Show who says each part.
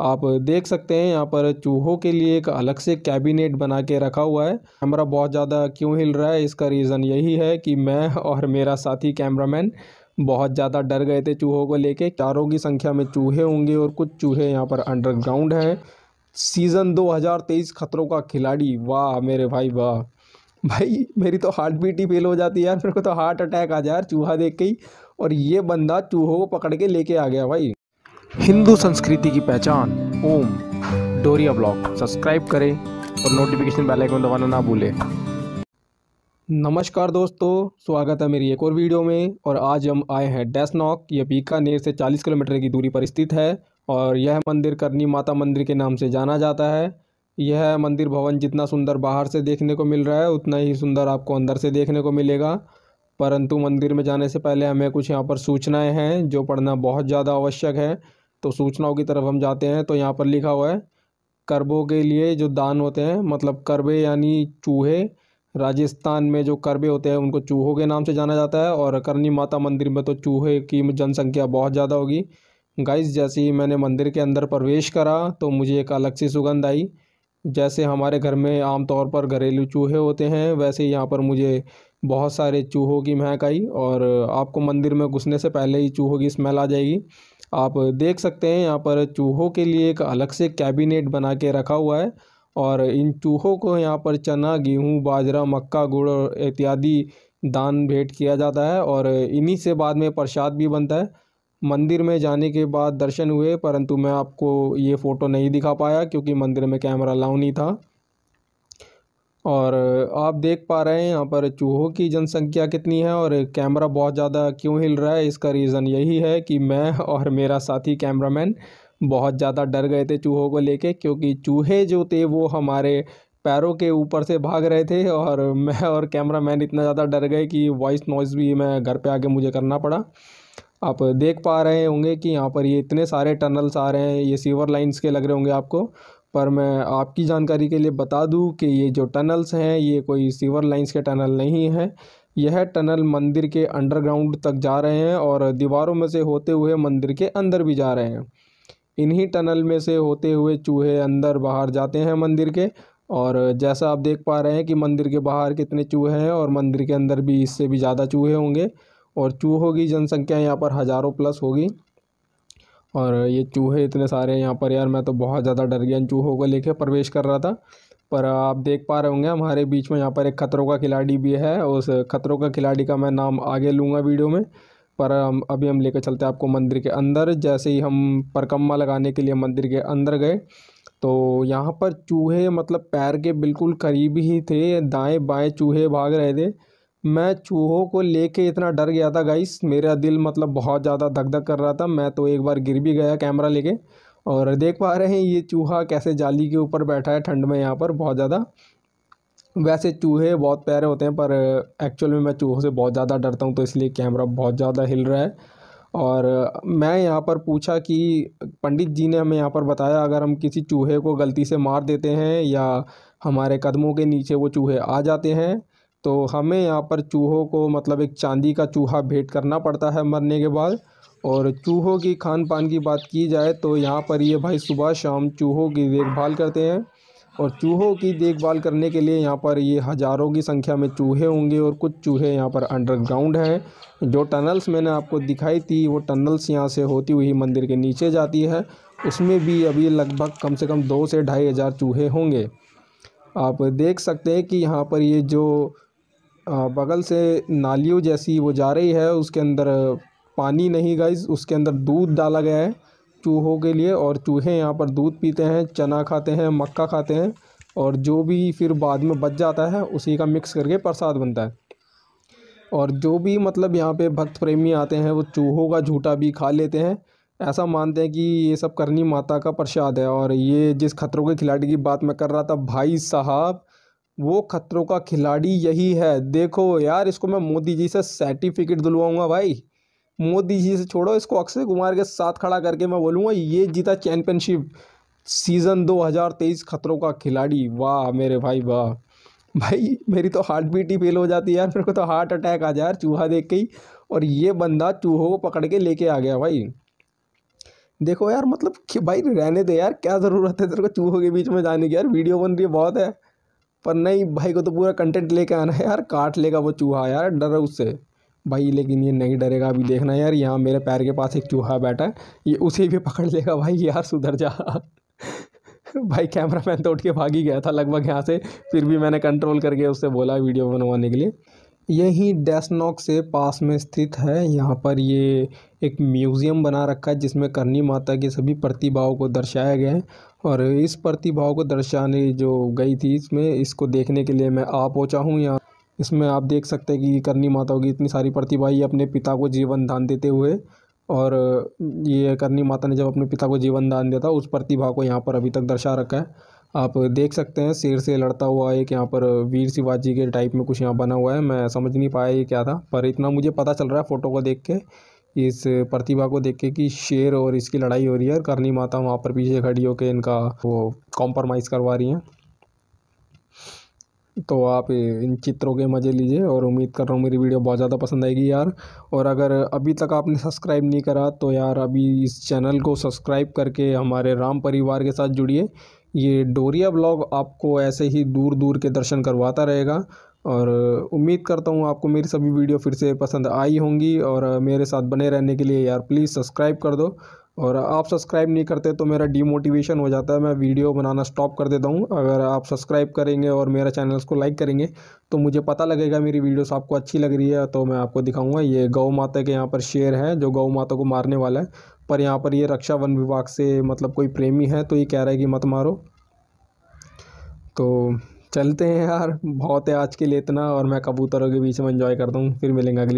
Speaker 1: आप देख सकते हैं यहाँ पर चूहों के लिए एक अलग से कैबिनेट बना के रखा हुआ है। कैमरा बहुत ज़्यादा क्यों हिल रहा है? इसका रीज़न यही है कि मैं और मेरा साथी कैमरामैन बहुत ज़्यादा डर गए थे चूहों को लेके। चारों की संख्या में चूहे होंगे और कुछ चूहे यहाँ पर अंडरग्राउंड हैं। सीज़न 2023 खतरों का खिलाड़ी। वाह, मेरे भाई, वाह। भाई, मेरी तो हार्ट बीट ही फेल हो जाती है यार। मेरे को तो हार्ट अटैक आ जाए यार चूहा देख के ही। और ये बंदा चूहों को पकड़ के लेके आ गया भाई।
Speaker 2: हिंदू संस्कृति की पहचान, ओम, डोरिया ब्लॉग सब्सक्राइब करें और नोटिफिकेशन बेल आइकन दबाना ना भूलें।
Speaker 1: नमस्कार दोस्तों, स्वागत है मेरी एक और वीडियो में। और आज हम आए हैं डेसनॉक यह बीकानेर से 40 किलोमीटर की दूरी पर स्थित है। और यह मंदिर करनी माता मंदिर के नाम से जाना जाता है। यह मंदिर भवन जितना सुंदर बाहर से देखने को मिल रहा है, उतना ही सुंदर आपको अंदर से देखने को मिलेगा। परंतु मंदिर में जाने से पहले हमें कुछ यहाँ पर सूचनाएँ हैं जो पढ़ना बहुत ज़्यादा आवश्यक है। तो सूचनाओं की तरफ़ हम जाते हैं तो यहाँ पर लिखा हुआ है, करबों के लिए जो दान होते हैं मतलब करबे यानी चूहे, राजस्थान में जो करबे होते हैं, उनको चूहों के नाम से जाना जाता है और करनी माता मंदिर में तो चूहे की जनसंख्या बहुत ज़्यादा होगी। गाइस, जैसे ही मैंने मंदिर के अंदर प्रवेश करा तो मुझे एक अलग सी सुगंध आई। जैसे हमारे घर में आमतौर पर घरेलू चूहे होते हैं, वैसे यहाँ पर मुझे बहुत सारे चूहों की महक आई और आपको मंदिर में घुसने से पहले ही चूहों की स्मेल आ जाएगी। आप देख सकते हैं यहाँ पर चूहों के लिए एक अलग से कैबिनेट बना के रखा हुआ है और इन चूहों को यहाँ पर चना, गेहूँ, बाजरा, मक्का, गुड़ इत्यादि दान भेंट किया जाता है और इन्हीं से बाद में प्रसाद भी बनता है। मंदिर में जाने के बाद दर्शन हुए, परंतु मैं आपको ये फ़ोटो नहीं दिखा पाया क्योंकि मंदिर में कैमरा लाउ नहीं था। और आप देख पा रहे हैं यहाँ पर चूहों की जनसंख्या कितनी है और कैमरा बहुत ज़्यादा क्यों हिल रहा है, इसका रीज़न यही है कि मैं और मेरा साथी कैमरामैन बहुत ज़्यादा डर गए थे चूहों को लेके, क्योंकि चूहे जो थे वो हमारे पैरों के ऊपर से भाग रहे थे और मैं और कैमरामैन इतना ज़्यादा डर गए कि वॉइस नॉइस भी मैं घर पे आके मुझे करना पड़ा। आप देख पा रहे होंगे कि यहाँ पर ये इतने सारे टनल्स आ रहे हैं, ये सीवर लाइंस के लग रहे होंगे आपको। पर मैं आपकी जानकारी के लिए बता दूँ कि ये जो टनल्स हैं, ये कोई सीवर लाइंस के टनल नहीं हैं। यह टनल मंदिर के अंडरग्राउंड तक जा रहे हैं और दीवारों में से होते हुए मंदिर के अंदर भी जा रहे हैं। इन्हीं टनल में से होते हुए चूहे अंदर बाहर जाते हैं मंदिर के और जैसा आप देख पा रहे हैं कि मंदिर के बाहर कितने चूहे हैं और मंदिर के अंदर भी इससे भी ज़्यादा चूहे होंगे और चूहों की जनसंख्या यहाँ पर हज़ारों प्लस होगी। और ये चूहे इतने सारे हैं यहाँ पर यार, मैं तो बहुत ज़्यादा डर गया इन चूहों को लेके प्रवेश कर रहा था। पर आप देख पा रहे होंगे, हमारे बीच में यहाँ पर एक खतरों का खिलाड़ी भी है, उस खतरों का खिलाड़ी का मैं नाम आगे लूँगा वीडियो में। पर हम, अभी हम लेकर चलते हैं आपको मंदिर के अंदर, जैसे ही हम परकम्मा लगाने के लिए मंदिर के अंदर गए तो यहाँ पर चूहे मतलब पैर के बिल्कुल करीब ही थे, दाएँ बाएँ चूहे भाग रहे थे। मैं चूहों को लेके इतना डर गया था गाइस मेरा दिल मतलब बहुत ज़्यादा धक धक कर रहा था। मैं तो एक बार गिर भी गया कैमरा लेके। और देख पा रहे हैं ये चूहा कैसे जाली के ऊपर बैठा है ठंड में यहाँ पर बहुत ज़्यादा। वैसे चूहे बहुत प्यारे होते हैं, पर एक्चुअल में मैं चूहों से बहुत ज़्यादा डरता हूँ तो इसलिए कैमरा बहुत ज़्यादा हिल रहा है। और मैं यहाँ पर पूछा कि पंडित जी ने हमें यहाँ पर बताया, अगर हम किसी चूहे को गलती से मार देते हैं या हमारे कदमों के नीचे वो चूहे आ जाते हैं तो हमें यहाँ पर चूहों को मतलब एक चांदी का चूहा भेंट करना पड़ता है मरने के बाद। और चूहों की खान पान की बात की जाए तो यहाँ पर ये भाई सुबह शाम चूहों की देखभाल करते हैं। और चूहों की देखभाल करने के लिए यहाँ पर ये हज़ारों की संख्या में चूहे होंगे और कुछ चूहे यहाँ पर अंडरग्राउंड हैं। जो टनल्स मैंने आपको दिखाई थी, वो टनल्स यहाँ से होती हुई मंदिर के नीचे जाती है। उसमें भी अभी लगभग कम से कम दो से ढाई हज़ार चूहे होंगे। आप देख सकते हैं कि यहाँ पर ये जो बगल से नालियों जैसी वो जा रही है, उसके अंदर पानी नहीं गाइस, उसके अंदर दूध डाला गया है चूहों के लिए और चूहे यहाँ पर दूध पीते हैं, चना खाते हैं, मक्का खाते हैं और जो भी फिर बाद में बच जाता है, उसी का मिक्स करके प्रसाद बनता है। और जो भी मतलब यहाँ पे भक्त प्रेमी आते हैं, वो चूहों का झूठा भी खा लेते हैं। ऐसा मानते हैं कि ये सब करनी माता का प्रसाद है और ये जिस खतरों के खिलाड़ी की बात मैं कर रहा था, भाई साहब वो खतरों का खिलाड़ी यही है। देखो यार, इसको मैं मोदी जी से सर्टिफिकेट दिलवाऊँगा भाई। मोदी जी से छोड़ो, इसको अक्षय कुमार के साथ खड़ा करके मैं बोलूँगा, ये जीता चैंपियनशिप सीज़न 2023 खतरों का खिलाड़ी। वाह मेरे भाई, वाह। भाई, मेरी तो हार्ट बीट ही फेल हो जाती है यार, मेरे को तो हार्ट अटैक आ जाए यार चूहा देख के ही। और ये बंदा चूहों को पकड़ के लेके आ गया भाई। देखो यार मतलब भाई रहने दे यार, क्या ज़रूरत है तेरे को चूहों के बीच में जाने की यार? वीडियो बन रही है, बहुत है। पर नहीं, भाई को तो पूरा कंटेंट लेके आना है यार, काट लेगा वो चूहा यार, डर उससे। भाई लेकिन ये नहीं डरेगा, अभी देखना यार, यहाँ मेरे पैर के पास एक चूहा बैठा है, ये उसे भी पकड़ लेगा, भाई यार, सुधर जा। भाई कैमरा मैन तो उठ के भाग ही गया था लगभग यहाँ से, फिर भी मैंने कंट्रोल करके उससे बोला वीडियो बनवाने के लिए। यही डेस्नॉक से पास में स्थित है, यहाँ पर ये एक म्यूज़ियम बना रखा है, जिसमें करनी माता की सभी प्रतिभाओं को दर्शाया गया है। और इस प्रतिभाव को दर्शाने जो गई थी, इसमें इसको देखने के लिए मैं आ पहुँचा हूँ यहाँ इसमें आप देख सकते हैं कि करनी माताओं की इतनी सारी प्रतिभा ये अपने पिता को जीवन दान देते हुए और ये करनी माता ने जब अपने पिता को जीवन दान दिया था, उस प्रतिभा को यहाँ पर अभी तक दर्शा रखा है। आप देख सकते हैं, शेर से लड़ता हुआ एक यहाँ पर वीर शिवाजी के टाइप में कुछ यहाँ बना हुआ है, मैं समझ नहीं पाया ये क्या था, पर इतना मुझे पता चल रहा है फ़ोटो को देख के इस प्रतिभा को देख के कि शेर और इसकी लड़ाई हो रही है और करनी माता वहाँ पर पीछे खड़ी होकर इनका वो कॉम्प्रोमाइज़ करवा रही हैं। तो आप इन चित्रों के मज़े लीजिए और उम्मीद कर रहा हूँ मेरी वीडियो बहुत ज़्यादा पसंद आएगी यार। और अगर अभी तक आपने सब्सक्राइब नहीं करा तो यार अभी इस चैनल को सब्सक्राइब करके हमारे राम परिवार के साथ जुड़िए। ये डोरिया ब्लॉग आपको ऐसे ही दूर दूर के दर्शन करवाता रहेगा। और उम्मीद करता हूँ आपको मेरी सभी वीडियो फिर से पसंद आई होंगी और मेरे साथ बने रहने के लिए यार प्लीज़ सब्सक्राइब कर दो। और आप सब्सक्राइब नहीं करते तो मेरा डीमोटिवेशन हो जाता है, मैं वीडियो बनाना स्टॉप कर देता हूँ। अगर आप सब्सक्राइब करेंगे और मेरा चैनल को लाइक करेंगे तो मुझे पता लगेगा मेरी वीडियोस आपको अच्छी लग रही है तो मैं आपको दिखाऊँगा। ये गौ माता के यहाँ पर शेर है, जो गौ माता को मारने वाला है। पर यहाँ पर ये रक्षा वन विभाग से मतलब कोई प्रेमी है तो ये कह रहा है कि मत मारो। तो चलते हैं यार। बहुत है आज के लिए इतना और मैं कबूतरों के बीच में एंजॉय करता हूँ। फिर मिलेंगे अगली